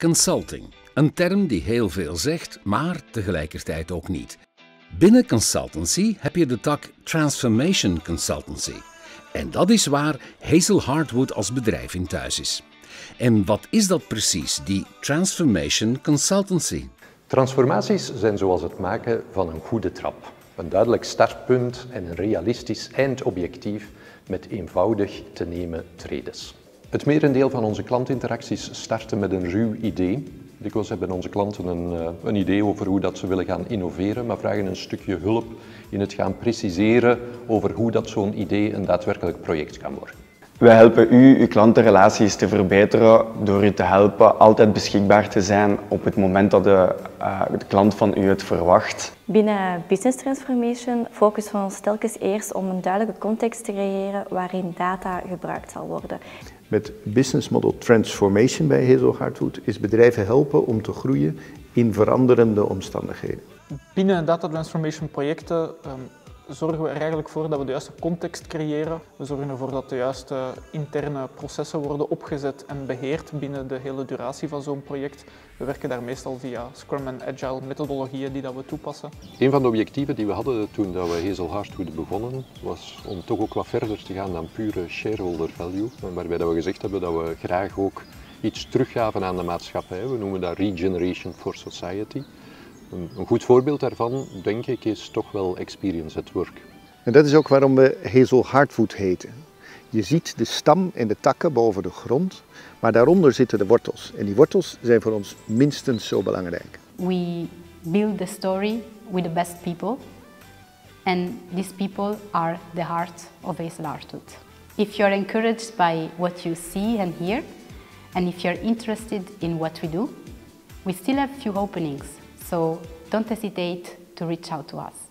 Consulting, een term die heel veel zegt, maar tegelijkertijd ook niet. Binnen consultancy heb je de tak Transformation Consultancy. En dat is waar Hazel Hardwood als bedrijf in thuis is. En wat is dat precies, die Transformation Consultancy? Transformaties zijn zoals het maken van een goede trap. Een duidelijk startpunt en een realistisch eindobjectief met eenvoudig te nemen tredes. Het merendeel van onze klantinteracties starten met een ruw idee. Dikwijls hebben onze klanten een, eh, een idee over hoe dat ze willen gaan innoveren, maar vragen een stukje hulp in het gaan preciseren over hoe dat zo'n idee een daadwerkelijk project kan worden. Wij helpen u uw klantenrelaties te verbeteren door u te helpen altijd beschikbaar te zijn op het moment dat de, uh, de klant van u het verwacht. Binnen Business Transformation focussen we ons telkens eerst om een duidelijke context te creëren waarin data gebruikt zal worden. Met Business Model Transformation bij Hazel Hardwood is bedrijven helpen om te groeien in veranderende omstandigheden. Binnen data transformation projecten um, zorgen we er eigenlijk voor dat we de juiste context creëren. We zorgen ervoor dat de juiste interne processen worden opgezet en beheerd binnen de hele duratie van zo'n project. We werken daar meestal via Scrum en Agile methodologieën die dat we toepassen. Een van de objectieven die we hadden toen dat we Hazel Hardwood begonnen, was om toch ook wat verder te gaan dan pure shareholder value. Waarbij dat we gezegd hebben dat we graag ook iets teruggaven aan de maatschappij. We noemen dat Regeneration for Society. Een goed voorbeeld daarvan, denk ik, is toch wel Experience at Work. En dat is ook waarom we Hazel Hardwood heten. Je ziet de stam en de takken boven de grond, maar daaronder zitten de wortels. En die wortels zijn voor ons minstens zo belangrijk. We build the story with the best people. And these people are the heart of Hazel Hardwood. If you're encouraged by what you see and hear, and if you're interested in what we do, we still have few openings. So don't hesitate to reach out to us.